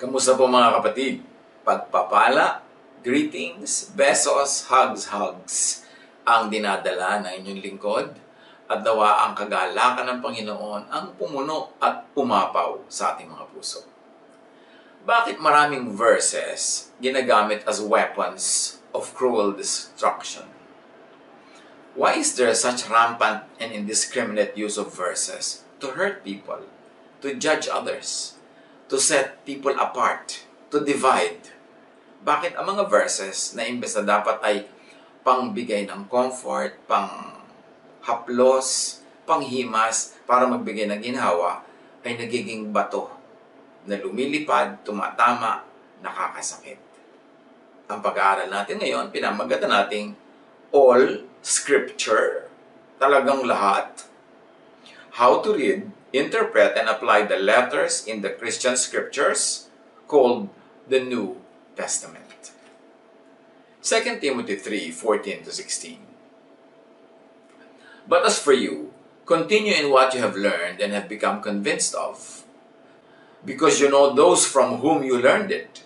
Kamusta po mga kapatid? Pagpapala, greetings, besos, hugs, hugs ang dinadala ng inyong lingkod at dawa ang kagalakan ng Panginoon ang pumuno at pumapaw sa ating mga puso. Bakit maraming verses ginagamit as weapons of cruel destruction? Why is there such rampant and indiscriminate use of verses to hurt people, to judge others, to set people apart, to divide. Bakit ang mga verses na imbes na dapat ay pangbigay ng comfort, pang haplos, panghimas, para magbigay ng ginhawa, ay nagiging bato na lumilipad, tumatama, nakakasakit. Ang pag-aaral natin ngayon, pinamagatan nating all scripture, talagang lahat. How to read interpret and apply the letters in the Christian scriptures called the New Testament. 2 Timothy 3 14 to 16. But as for you, continue in what you have learned and have become convinced of, because you know those from whom you learned it,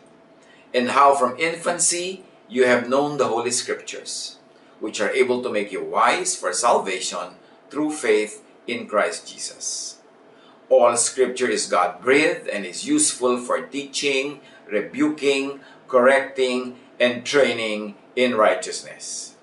and how from infancy you have known the Holy Scriptures, which are able to make you wise for salvation through faith in Christ Jesus. All scripture is God breathed and is useful for teaching, rebuking, correcting, and training in righteousness.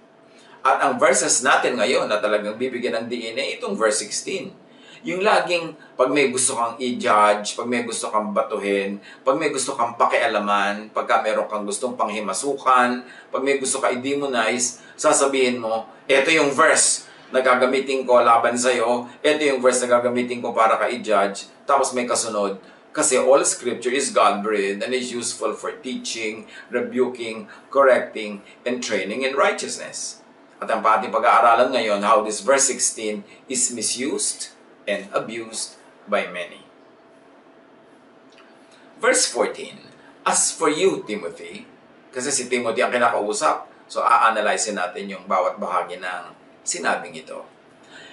At ang verses natin ngayon na talagang bibigyan ng DNA, itong verse 16. Yung laging pag may gusto kang i-judge, pag may gusto kang batuhin, pag may gusto kang pakialaman, pagka meron kang gustong panghimasukan, pag may gusto ka i-demonize, sasabihin mo, eto yung verse na gagamitin ko laban sa iyo. Ito yung verse na gagamitin ko para ka i-judge. Tapos may kasunod. Kasi all scripture is God-breathed and is useful for teaching, rebuking, correcting, and training in righteousness. At ang ating pag-aaralan ngayon, how this verse 16 is misused and abused by many. Verse 14, As for you, Timothy, kasi si Timothy ang kinakausap, so a-analyze natin yung bawat bahagi ng sinabing ito.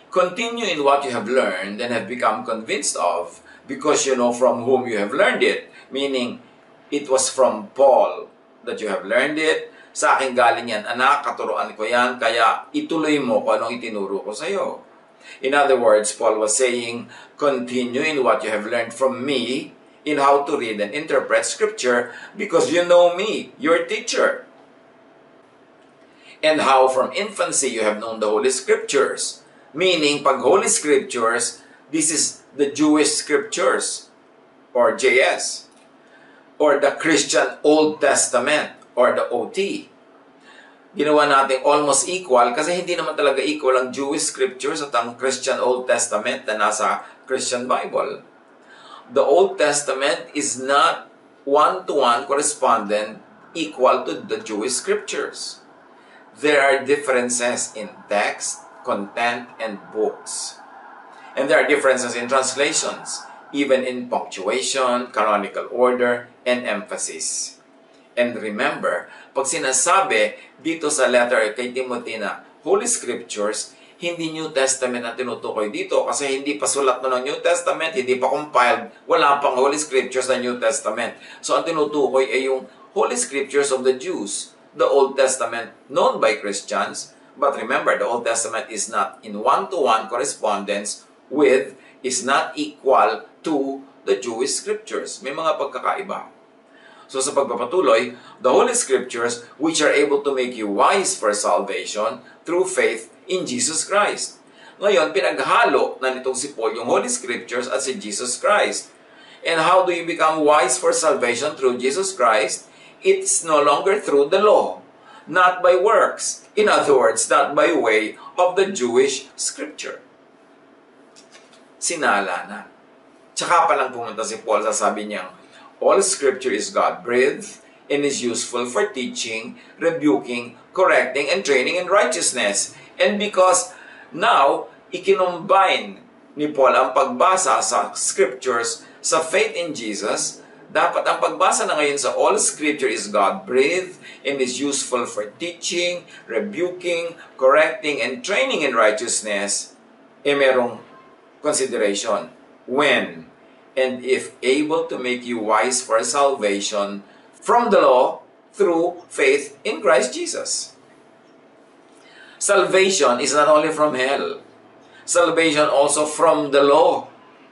Continue in what you have learned and have become convinced of because you know from whom you have learned it. Meaning, it was from Paul that you have learned it. Sa akin galing yan, anak, katuruan ko yan, kaya ituloy mo kung anong itinuro ko sa iyo. In other words, Paul was saying, continue in what you have learned from me in how to read and interpret Scripture because you know me, your teacher and how from infancy you have known the Holy Scriptures. Meaning, pag Holy Scriptures, this is the Jewish Scriptures, or JS, or the Christian Old Testament, or the OT. Ginawa natin almost equal kasi hindi naman talaga equal ang Jewish Scriptures at ang Christian Old Testament na nasa Christian Bible. The Old Testament is not one-to-one correspondent equal to the Jewish Scriptures. There are differences in text, content, and books. And there are differences in translations, even in punctuation, canonical order, and emphasis. And remember, pag sinasabi dito sa letter kay Timothy na Holy Scriptures, hindi New Testament ang tinutukoy dito kasi hindi pa sulat na ng New Testament, hindi pa compiled, wala pang Holy Scriptures na New Testament. So ang tinutukoy ay yung Holy Scriptures of the Jews the Old Testament known by Christians, but remember, the Old Testament is not in one-to-one correspondence with, is not equal to the Jewish Scriptures. May mga pagkakaiba. So sa pagpapatuloy, the Holy Scriptures which are able to make you wise for salvation through faith in Jesus Christ. Ngayon, pinaghalo na nitong si Paul yung Holy Scriptures at si Jesus Christ. And how do you become wise for salvation through Jesus Christ? It's no longer through the law, not by works. In other words, not by way of the Jewish scripture. Sinala na. Tsaka pa lang pumunta si Paul sa sabi niyang, All scripture is God-breathed and is useful for teaching, rebuking, correcting, and training in righteousness. And because now, ikinumbine ni Paul ang pagbasa sa scriptures sa faith in Jesus dapat ang pagbasa na ngayon sa all scripture is God-breathed and is useful for teaching, rebuking, correcting, and training in righteousness, eh merong consideration. When and if able to make you wise for salvation from the law through faith in Christ Jesus. Salvation is not only from hell, salvation also from the law.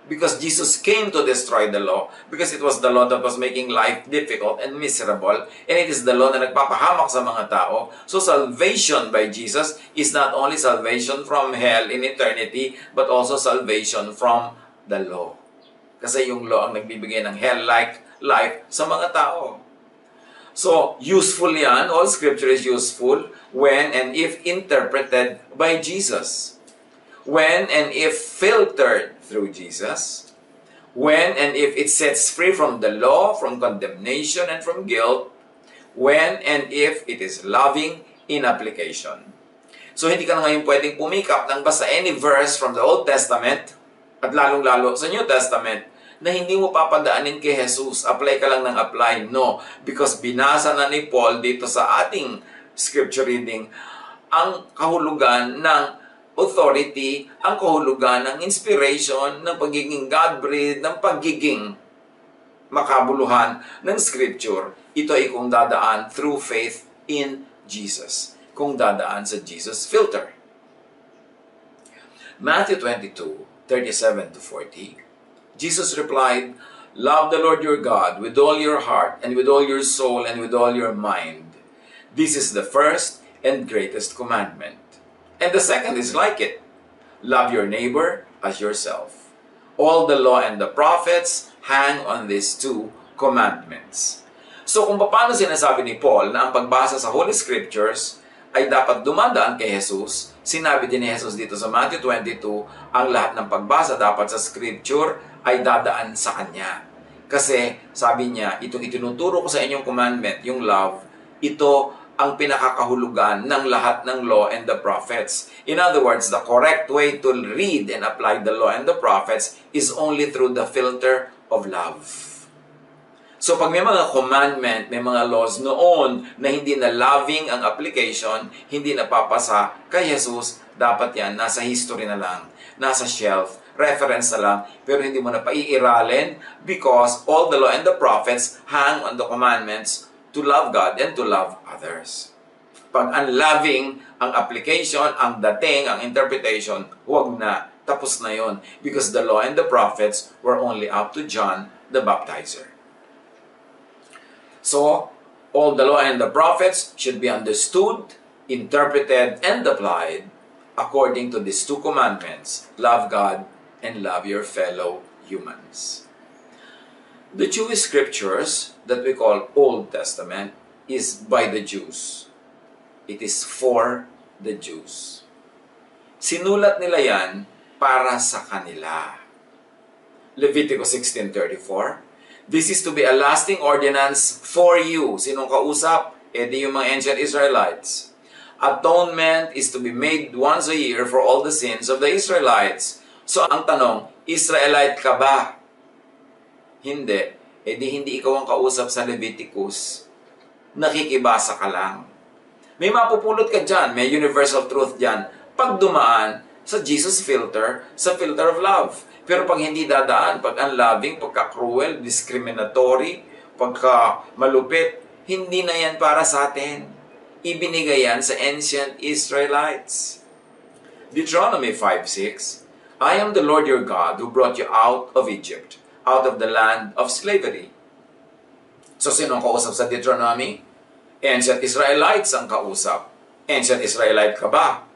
Because Jesus came to destroy the law. Because it was the law that was making life difficult and miserable. And it is the law na nagpapahamak sa mga tao. So salvation by Jesus is not only salvation from hell in eternity, but also salvation from the law. Kasi yung law ang nagbibigay ng hell-like life sa mga tao. So, useful yan. All scripture is useful when and if interpreted by Jesus. When and if filtered through Jesus. When and if it sets free from the law, from condemnation, and from guilt. When and if it is loving in application. So, hindi ka na ngayon pwedeng pumikap ng basta any verse from the Old Testament at lalong-lalo sa New Testament na hindi mo papadaanin kay Jesus. Apply ka lang ng apply. No. Because binasa na ni Paul dito sa ating scripture reading ang kahulugan ng authority, ang kahulugan ng inspiration, ng pagiging God-breathed, ng pagiging makabuluhan ng scripture. Ito ay kung dadaan through faith in Jesus. Kung dadaan sa Jesus filter. Matthew 22, 37 to 40. Jesus replied, Love the Lord your God with all your heart and with all your soul and with all your mind. This is the first and greatest commandment. And the second is like it. Love your neighbor as yourself. All the law and the prophets hang on these two commandments. So kung paano sinasabi ni Paul na ang pagbasa sa Holy Scriptures ay dapat dumadaan kay Jesus, sinabi din ni Jesus dito sa Matthew 22, ang lahat ng pagbasa dapat sa Scripture ay dadaan sa Kanya. Kasi sabi niya, itong itinuturo ko sa inyong commandment, yung love, ito ang pinakakahulugan ng lahat ng law and the prophets. In other words, the correct way to read and apply the law and the prophets is only through the filter of love. So pag may mga commandment, may mga laws noon na hindi na loving ang application, hindi napapasa kay Jesus, dapat yan nasa history na lang, nasa shelf, reference na lang, pero hindi mo na paiiralin because all the law and the prophets hang on the commandments to love God and to love others. Pag unloving ang application, ang dating, ang interpretation, huwag na. Tapos na yon because the law and the prophets were only up to John the Baptizer. So, all the law and the prophets should be understood, interpreted, and applied according to these two commandments love God and love your fellow humans. The Jewish scriptures that we call Old Testament is by the Jews. It is for the Jews. Sinulat nila yan para sa kanila. Leviticus 16.34 This is to be a lasting ordinance for you. Sinong kausap? E di yung mga ancient Israelites. Atonement is to be made once a year for all the sins of the Israelites. So ang tanong, Israelite ka ba? Hindi. E di hindi ikaw ang kausap sa Leviticus. Nakikibasa ka lang. May mapupulot ka dyan. May universal truth dyan. Pag dumaan sa Jesus filter, sa filter of love. Pero pag hindi dadaan, pag unloving, pagka-cruel, discriminatory, pagka-malupit, hindi na yan para sa atin. Ibinigay yan sa ancient Israelites. Deuteronomy 5.6 I am the Lord your God who brought you out of Egypt, out of the land of slavery. So, sino ang kausap sa Deuteronomy? Ancient Israelites ang kausap. Ancient Israelite ka ba?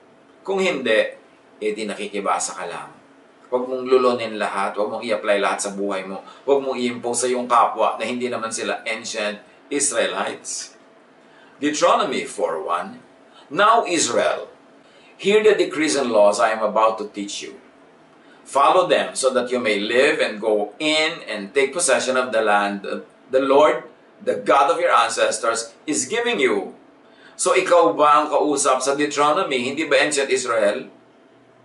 Kung hindi, edi nakikibasa ka lang. Huwag mong lulunin lahat, huwag mong i-apply lahat sa buhay mo. Huwag mong i-impose sa iyong kapwa na hindi naman sila ancient Israelites. Deuteronomy 4.1 Now Israel, hear the decrees and laws I am about to teach you. Follow them so that you may live and go in and take possession of the land the Lord, the God of your ancestors, is giving you. So ikaw ba ang kausap sa Deuteronomy? Hindi ba ancient Israel?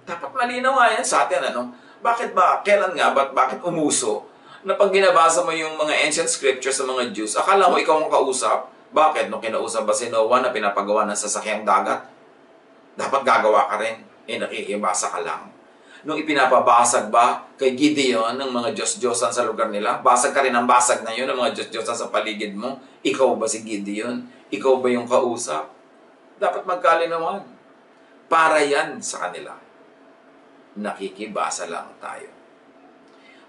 Dapat malinaw nga yan sa atin, ano? Bakit ba? Kailan nga? Ba't, bakit umuso? Na pag ginabasa mo yung mga ancient scriptures sa mga Jews, akala mo ikaw ang kausap? Bakit? Nung kinausap ba si Noah na pinapagawa ng sasakyang dagat? Dapat gagawa ka rin. Eh, nakikibasa ka lang. Nung ipinapabasag ba kay Gideon ng mga Diyos-Diyosan sa lugar nila? Basag ka rin ang basag na yun ng mga Diyos-Diyosan sa paligid mo. Ikaw ba si Gideon? Ikaw ba yung kausap? Dapat magkalinawan. Para yan sa kanila. Nakikibasa lang tayo.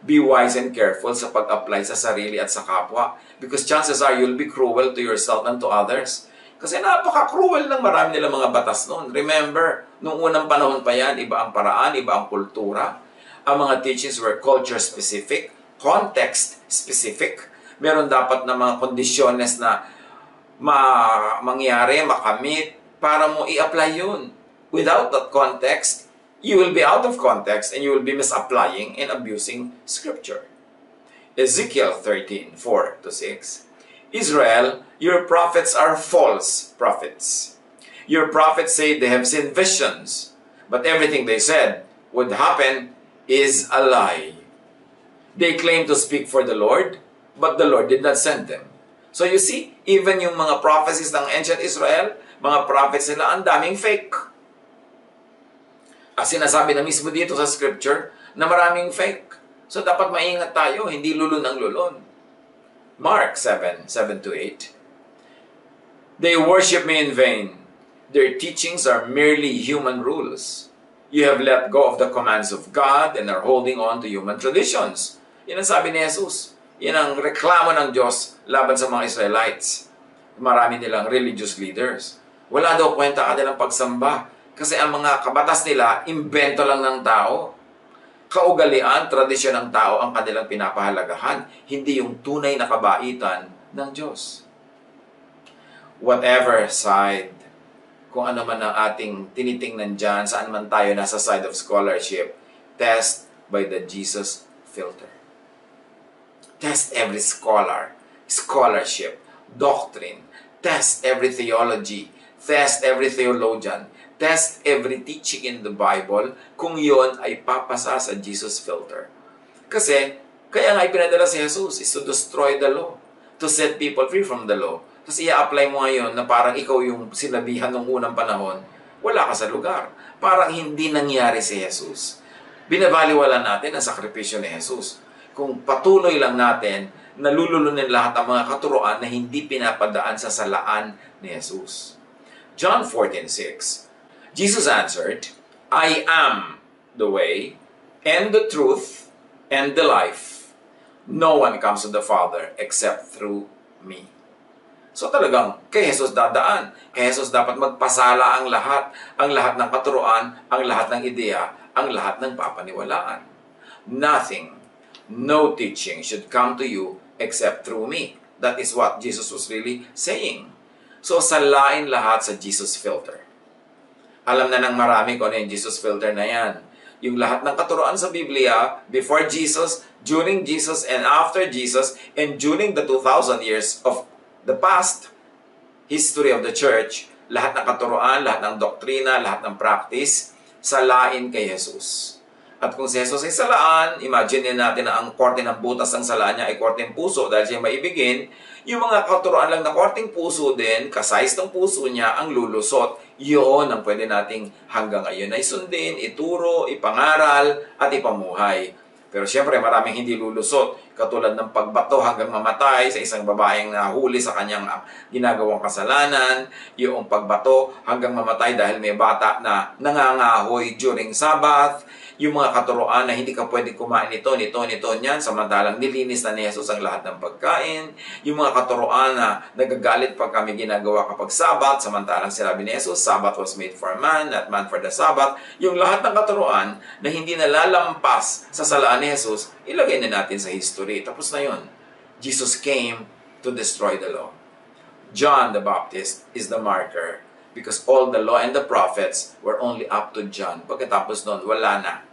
Be wise and careful sa pag-apply sa sarili at sa kapwa because chances are you'll be cruel to yourself and to others. Kasi napaka-cruel ng marami nilang mga batas noon. Remember, nung unang panahon pa yan, iba ang paraan, iba ang kultura. Ang mga teachings were culture-specific, context-specific. Meron dapat na mga kondisyones na ma mangyari, makamit, para mo i-apply yun. Without that context, you will be out of context and you will be misapplying and abusing Scripture. Ezekiel 13, 4 to 6. Israel, your prophets are false prophets. Your prophets say they have seen visions, but everything they said would happen is a lie. They claim to speak for the Lord, but the Lord did not send them. So you see, even yung mga prophecies ng ancient Israel, mga prophets nila, ang daming fake. As sinasabi na mismo dito sa scripture na maraming fake. So dapat maingat tayo, hindi lulun ang lulon. Mark 7, 7 to 8. They worship me in vain. Their teachings are merely human rules. You have let go of the commands of God and are holding on to human traditions. Yan ang sabi ni Jesus. Yan ang reklamo ng Diyos laban sa mga Israelites. Marami nilang religious leaders. Wala daw kwenta kanilang pagsamba kasi ang mga kabatas nila, imbento lang ng tao. Kaugalian, tradisyon ng tao ang kanilang pinapahalagahan, hindi yung tunay na kabaitan ng Diyos. Whatever side, kung ano man ang ating tinitingnan dyan, saan man tayo nasa side of scholarship, test by the Jesus filter. Test every scholar, scholarship, doctrine, test every theology, test every theologian, test every teaching in the Bible kung yon ay papasa sa Jesus filter. Kasi, kaya nga ipinadala si Jesus is to destroy the law, to set people free from the law. Tapos i-apply mo ngayon na parang ikaw yung sinabihan ng unang panahon, wala ka sa lugar. Parang hindi nangyari si Jesus. Binabaliwala natin ang sakripisyo ni Jesus. Kung patuloy lang natin, nalululunin lahat ang mga katuroan na hindi pinapadaan sa salaan ni Jesus. John 14.6 Jesus answered, I am the way and the truth and the life. No one comes to the Father except through me. So talagang kay Jesus dadaan. Kay Jesus dapat magpasala ang lahat, ang lahat ng katuroan, ang lahat ng ideya, ang lahat ng papaniwalaan. Nothing, no teaching should come to you except through me. That is what Jesus was really saying. So salain lahat sa Jesus filter. Alam na ng marami kung ano yung Jesus filter na yan. Yung lahat ng katuroan sa Biblia, before Jesus, during Jesus, and after Jesus, and during the 2,000 years of the past history of the church, lahat ng katuroan, lahat ng doktrina, lahat ng practice, salain kay Jesus. At kung si Jesus ay salaan, imagine natin na ang korte ng butas ng salaan niya ay korteng puso dahil siya maibigin, yung mga katuroan lang na korteng puso din, kasize ng puso niya ang lulusot yun ang pwede nating hanggang ngayon ay sundin, ituro, ipangaral, at ipamuhay. Pero siyempre maraming hindi lulusot, katulad ng pagbato hanggang mamatay sa isang babaeng nahuli sa kanyang ginagawang kasalanan, yung pagbato hanggang mamatay dahil may bata na nangangahoy during Sabbath, yung mga katuroan na hindi ka pwede kumain nito, nito, nito, niyan, samantalang nilinis na ni Jesus ang lahat ng pagkain, yung mga katuroan na nagagalit pag kami ginagawa kapag Sabat, samantalang sinabi ni Jesus, Sabat was made for man, not man for the Sabat, yung lahat ng katuroan na hindi nalalampas sa salaan ni Jesus, ilagay na natin sa history. Tapos na yon. Jesus came to destroy the law. John the Baptist is the marker because all the law and the prophets were only up to John. Pagkatapos noon, wala na.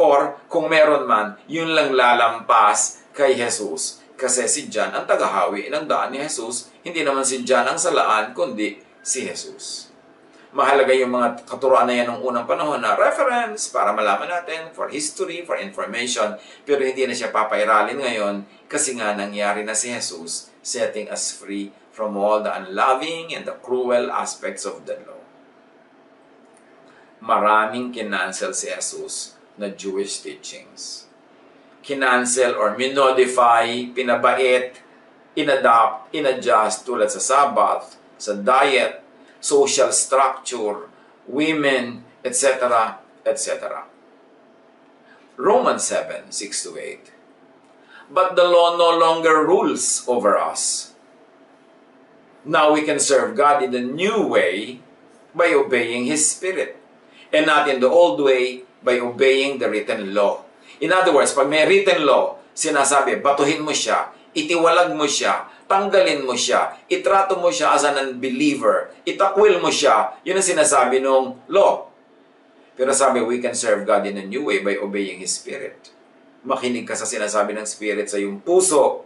Or, kung meron man, yun lang lalampas kay Jesus. Kasi si John ang tagahawi ng daan ni Jesus. Hindi naman si John ang salaan, kundi si Jesus. Mahalaga yung mga katuroan na yan ng unang panahon na reference para malaman natin for history, for information. Pero hindi na siya papairalin ngayon kasi nga nangyari na si Jesus setting us free from all the unloving and the cruel aspects of the law. Maraming kinancel si Jesus na Jewish teachings. Kinancel or minodify, pinabait, inadapt, inadjust tulad sa Sabbath, sa diet, social structure, women, etc., etc. Romans 7, 6 to 8. But the law no longer rules over us. Now we can serve God in the new way by obeying His Spirit, and not in the old way by obeying the written law. In other words, pag may written law, sinasabi, batuhin mo siya, itiwalag mo siya, tanggalin mo siya, itrato mo siya as an unbeliever, itakwil mo siya, yun ang sinasabi ng law. Pero sabi, we can serve God in a new way by obeying His Spirit. Makinig ka sa sinasabi ng Spirit sa iyong puso.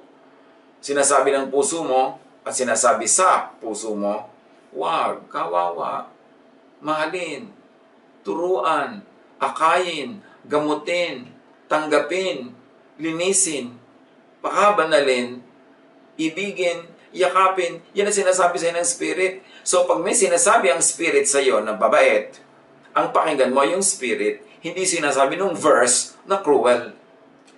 Sinasabi ng puso mo at sinasabi sa puso mo, wag, kawawa, mahalin, turuan, akayin, gamutin, tanggapin, linisin, pakabanalin, ibigin, yakapin. Yan ang sinasabi sa ng Spirit. So pag may sinasabi ang Spirit sa iyo na babait, ang pakinggan mo yung spirit, hindi sinasabi nung verse na cruel.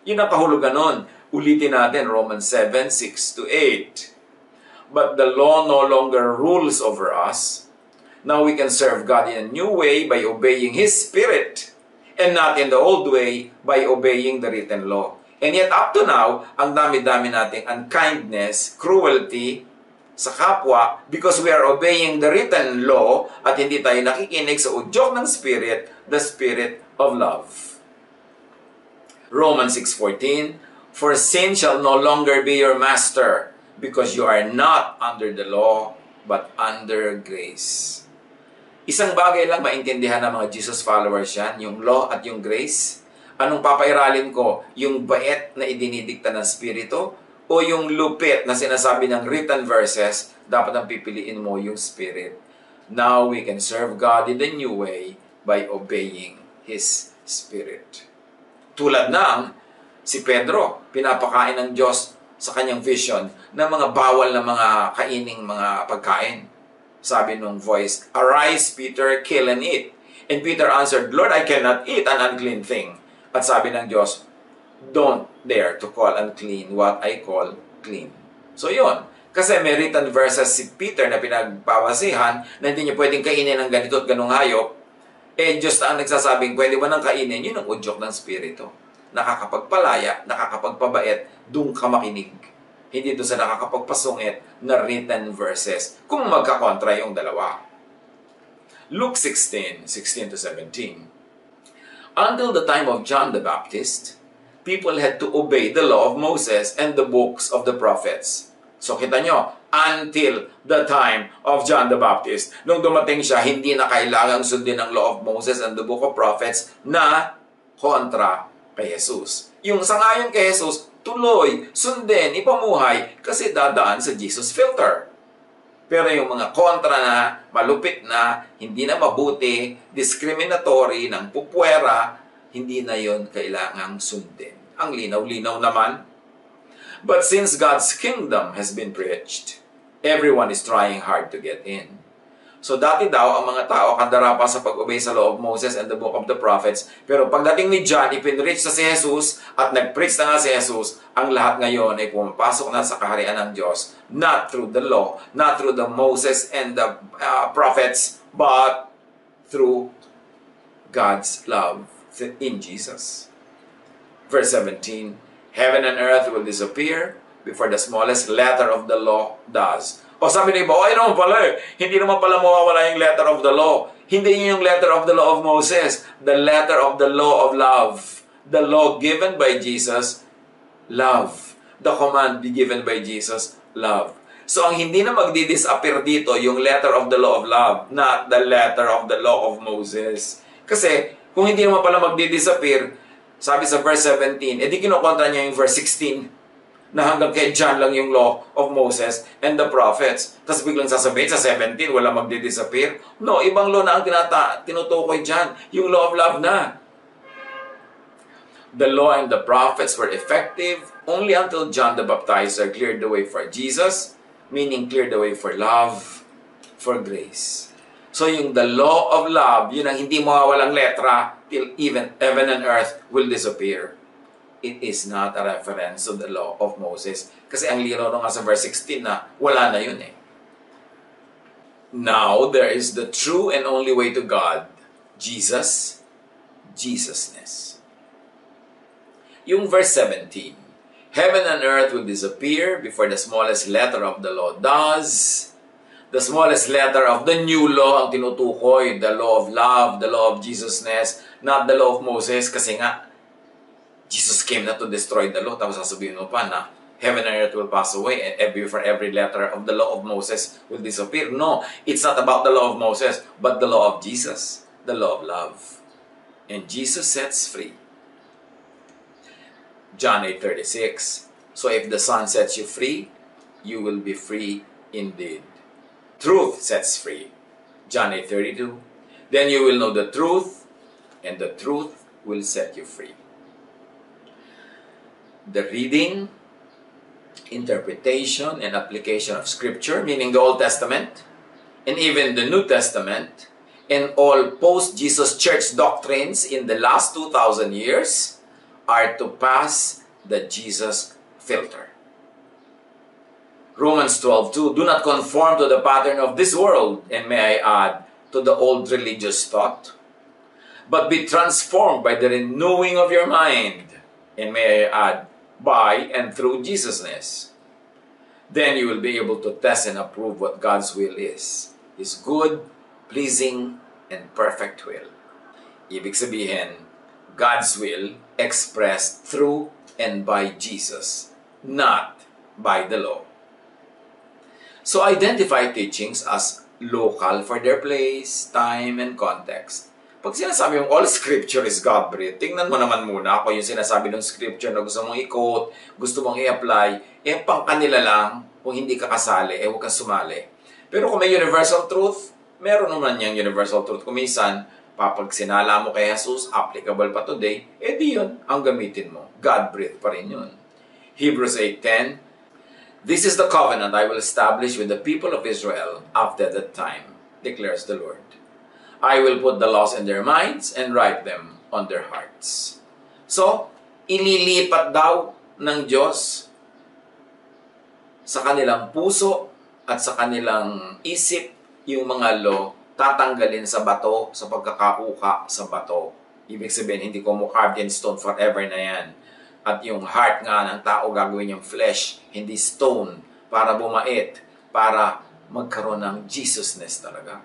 Yun ang kahulugan nun. Ulitin natin, Romans 7, 6 to 8. But the law no longer rules over us. Now we can serve God in a new way by obeying His Spirit and not in the old way by obeying the written law. And yet up to now, ang dami-dami nating unkindness, cruelty, sa kapwa because we are obeying the written law at hindi tayo nakikinig sa udyok ng Spirit, the Spirit of love. Romans 6.14 For sin shall no longer be your master because you are not under the law but under grace. Isang bagay lang maintindihan ng mga Jesus followers yan, yung law at yung grace. Anong papairalin ko? Yung bait na idinidikta ng Spirito o yung lupit na sinasabi ng written verses, dapat ang pipiliin mo yung Spirit. Now we can serve God in the new way by obeying His Spirit. Tulad ng si Pedro, pinapakain ng Diyos sa kanyang vision ng mga bawal na mga kaining mga pagkain. Sabi nung voice, Arise, Peter, kill and eat. And Peter answered, Lord, I cannot eat an unclean thing. At sabi ng Diyos, don't dare to call unclean what I call clean. So yun, kasi may written verses si Peter na pinagpapasihan na hindi niya pwedeng kainin ng ganito at ganong hayop, eh Diyos ang nagsasabing pwede ba nang kainin, yun ang udyok ng Spirito. Nakakapagpalaya, nakakapagpabait, doon ka makinig. Hindi doon sa nakakapagpasungit na written verses kung magkakontra yung dalawa. Luke 16, 16 to 17. Until the time of John the Baptist, people had to obey the law of Moses and the books of the prophets. So kita nyo, until the time of John the Baptist, nung dumating siya, hindi na kailangang sundin ang law of Moses and the book of prophets na kontra kay Jesus. Yung sangayon kay Jesus, tuloy, sundin, ipamuhay, kasi dadaan sa Jesus filter. Pero yung mga kontra na, malupit na, hindi na mabuti, discriminatory, ng pupwera, hindi na yon kailangang sundin. Ang linaw-linaw naman. But since God's kingdom has been preached, everyone is trying hard to get in. So dati daw, ang mga tao kandara pa sa pag-obey sa law of Moses and the book of the prophets. Pero pagdating ni John, ipinreach sa si Jesus at nag-preach na nga si Jesus, ang lahat ngayon ay pumapasok na sa kaharian ng Diyos. Not through the law, not through the Moses and the uh, prophets, but through God's love in Jesus. Verse 17, Heaven and earth will disappear before the smallest letter of the law does. O sabi ni iba, ay naman pala eh. Hindi naman pala mawawala yung letter of the law. Hindi yun yung letter of the law of Moses. The letter of the law of love. The law given by Jesus, love. The command given by Jesus, love. So ang hindi na magdi-disappear dito, yung letter of the law of love, not the letter of the law of Moses. Kasi kung hindi naman pala magdi-disappear, sabi sa verse 17, edi kinukontra niya yung verse 16 na hanggang kay John lang yung law of Moses and the prophets. Tapos biglang sasabihin sa 17, wala magdi-disappear. No, ibang law na ang tinata, tinutukoy dyan. Yung law of love na. The law and the prophets were effective only until John the Baptizer cleared the way for Jesus, meaning cleared the way for love, for grace. So yung the law of love, yun ang hindi mawawalang letra till even heaven and earth will disappear. It is not a reference to the law of Moses. Kasi ang lino nga sa verse 16 na wala na yun eh. Now, there is the true and only way to God, Jesus, Jesusness. Yung verse 17, Heaven and earth will disappear before the smallest letter of the law does. The smallest letter of the new law ang tinutukoy, the law of love, the law of Jesusness, not the law of Moses, kasi nga, Jesus came not to destroy the law. Tapos sasabihin mo pa na, heaven and earth will pass away and every for every letter of the law of Moses will disappear. No, it's not about the law of Moses, but the law of Jesus, the law of love. And Jesus sets free. John 8:36. So if the Son sets you free, you will be free indeed. Truth sets free. John 8:32. Then you will know the truth, and the truth will set you free. The reading, interpretation, and application of Scripture, meaning the Old Testament, and even the New Testament, and all post-Jesus church doctrines in the last 2,000 years are to pass the Jesus filter. Romans 12:2 Do not conform to the pattern of this world, and may I add, to the old religious thought, but be transformed by the renewing of your mind, and may I add, by and through Jesusness. Then you will be able to test and approve what God's will is. His good, pleasing, and perfect will. Ibig sabihin, God's will expressed through and by Jesus, not by the law. So identify teachings as local for their place, time, and context. Pag sinasabi mong all scripture is God-breathed, tingnan mo naman muna ako yung sinasabi ng scripture na gusto mong i-quote, gusto mong i-apply, eh pang kanila lang, kung hindi ka kasali, eh huwag kang sumali. Pero kung may universal truth, meron naman yung universal truth. Kung minsan, papag sinala mo kay Jesus, applicable pa today, eh di yun ang gamitin mo. God-breathed pa rin yun. Hebrews 8.10 This is the covenant I will establish with the people of Israel after that time, declares the Lord. I will put the laws in their minds and write them on their hearts. So, ililipat daw ng Diyos sa kanilang puso at sa kanilang isip yung mga law tatanggalin sa bato sa pagkakauka sa bato. Ibig sabihin, hindi ko mo carved in stone forever na yan. At yung heart nga ng tao gagawin yung flesh, hindi stone, para bumait, para magkaroon ng Jesusness talaga.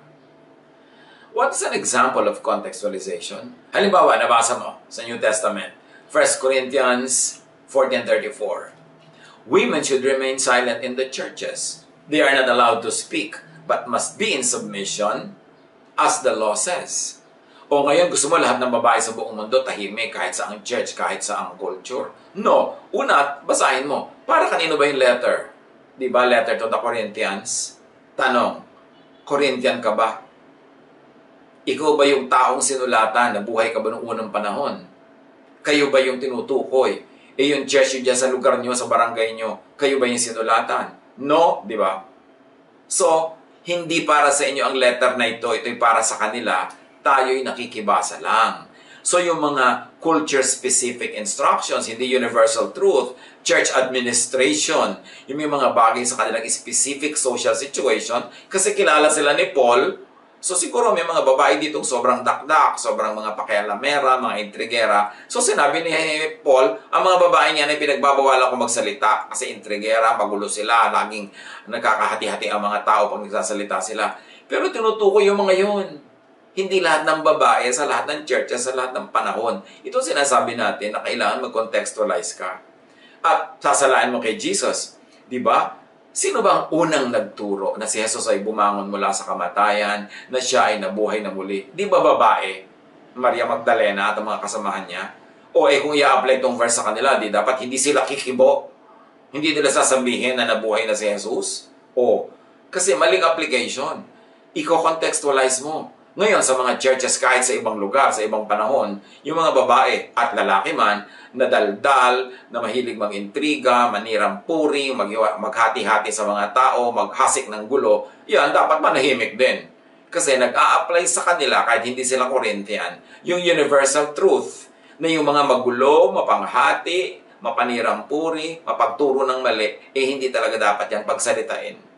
What's an example of contextualization? Halimbawa, nabasa mo sa New Testament, 1 Corinthians 14.34. Women should remain silent in the churches. They are not allowed to speak, but must be in submission as the law says. O ngayon, gusto mo lahat ng babae sa buong mundo tahimik kahit sa ang church, kahit sa ang culture. No. Una, basahin mo. Para kanino ba yung letter? Di ba, letter to the Corinthians? Tanong, Corinthian ka ba? Ikaw ba yung taong sinulatan? Nabuhay ka ba noong unang panahon? Kayo ba yung tinutukoy? Eh yung church dyan sa lugar nyo, sa barangay nyo, kayo ba yung sinulatan? No, di ba? So, hindi para sa inyo ang letter na ito, ito'y para sa kanila, tayo'y nakikibasa lang. So yung mga culture-specific instructions, hindi universal truth, church administration, yung mga bagay sa kanilang specific social situation, kasi kilala sila ni Paul, So siguro may mga babae ditong sobrang dakdak, sobrang mga pakialamera, mga intrigera. So sinabi ni Paul, ang mga babae niya ay pinagbabawalan ko magsalita kasi intrigera, magulo sila, laging nagkakahati-hati ang mga tao pag nagsasalita sila. Pero tinutukoy yung mga yun. Hindi lahat ng babae sa lahat ng churches, sa lahat ng panahon. Ito sinasabi natin na kailangan mag-contextualize ka. At sasalaan mo kay Jesus. Ba? Sino ba ang unang nagturo na si Jesus ay bumangon mula sa kamatayan, na siya ay nabuhay na muli? Di ba babae? Maria Magdalena at ang mga kasamahan niya? O eh kung i-apply itong verse sa kanila, di dapat hindi sila kikibo? Hindi nila sasabihin na nabuhay na si Jesus? O, kasi maling application. Iko-contextualize mo. Ngayon, sa mga churches kahit sa ibang lugar, sa ibang panahon, yung mga babae at lalaki man, na daldal, na mahilig mag-intriga, manirang puri, mag- maghati-hati sa mga tao, maghasik ng gulo, yan, dapat manahimik din. Kasi nag-a-apply sa kanila kahit hindi sila Corinthian, yung universal truth na yung mga magulo, mapanghati, mapanirang puri, mapagturo ng mali, eh hindi talaga dapat yan pagsalitain.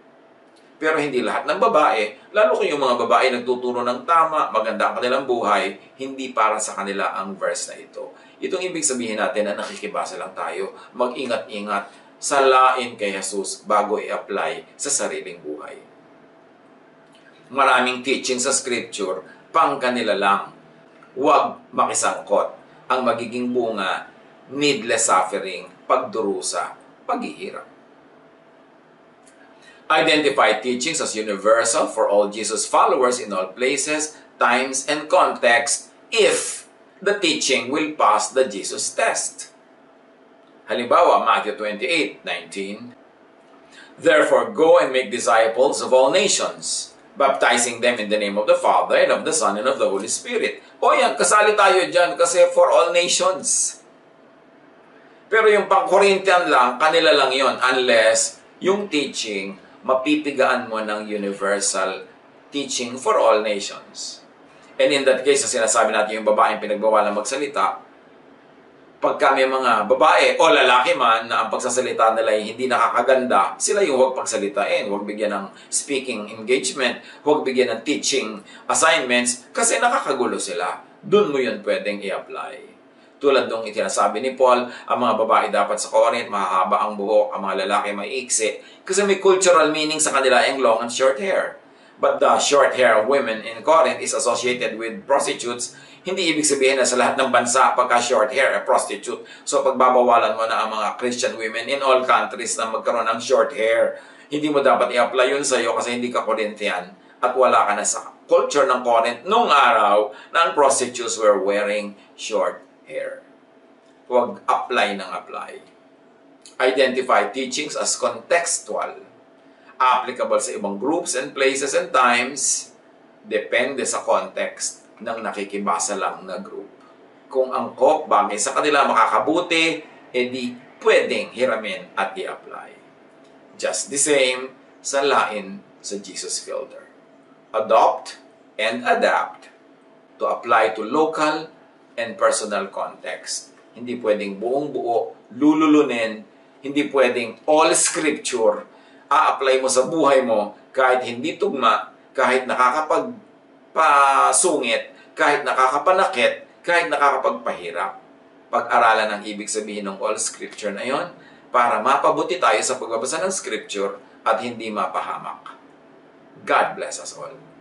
Pero hindi lahat ng babae, lalo kung yung mga babae nagtuturo ng tama, maganda ang kanilang buhay, hindi para sa kanila ang verse na ito. Itong ibig sabihin natin na nakikibasa lang tayo, mag-ingat-ingat, salain kay Jesus bago i-apply sa sariling buhay maraming teaching sa scripture, pang kanila lang. Huwag makisangkot. Ang magiging bunga, needless suffering, pagdurusa, paghihirap. Identify teachings as universal for all Jesus followers in all places, times, and context if the teaching will pass the Jesus test. Halimbawa, Matthew 28, 19, Therefore, go and make disciples of all nations, baptizing them in the name of the Father and of the Son and of the Holy Spirit. O yan, kasali tayo dyan kasi for all nations. Pero yung pang Corinthian lang, kanila lang yon unless yung teaching, mapipigaan mo ng universal teaching for all nations. And in that case, sa sinasabi natin yung babaeng pinagbawalan magsalita, pagka may mga babae o lalaki man na ang pagsasalita nila ay hindi nakakaganda, sila yung huwag pagsalitain, huwag bigyan ng speaking engagement, huwag bigyan ng teaching assignments kasi nakakagulo sila. Doon mo yun pwedeng i-apply. Tulad nung itinasabi ni Paul, ang mga babae dapat sa Corinth, mahahaba ang buhok, ang mga lalaki maiksi. Kasi may cultural meaning sa kanila yung long and short hair. But the short hair of women in Corinth is associated with prostitutes hindi ibig sabihin na sa lahat ng bansa pagka short hair, a prostitute. So pagbabawalan mo na ang mga Christian women in all countries na magkaroon ng short hair, hindi mo dapat i-apply yun sa iyo kasi hindi ka Corinthian at wala ka na sa culture ng Corinth nung araw na ang prostitutes were wearing short hair. Huwag apply ng apply. Identify teachings as contextual. Applicable sa ibang groups and places and times. Depende sa context ng nakikibasa lang na group. Kung ang angkop bagay sa kanila makakabuti, edi pwedeng hiramin at i-apply. Just the same sa lain sa Jesus Filter. Adopt and adapt to apply to local and personal context. Hindi pwedeng buong buo, lululunin, hindi pwedeng all scripture, a-apply mo sa buhay mo kahit hindi tugma, kahit nakakapag pasungit, kahit nakakapanakit, kahit nakakapagpahirap. Pag-aralan ang ibig sabihin ng all scripture na yon para mapabuti tayo sa pagbabasa ng scripture at hindi mapahamak. God bless us all.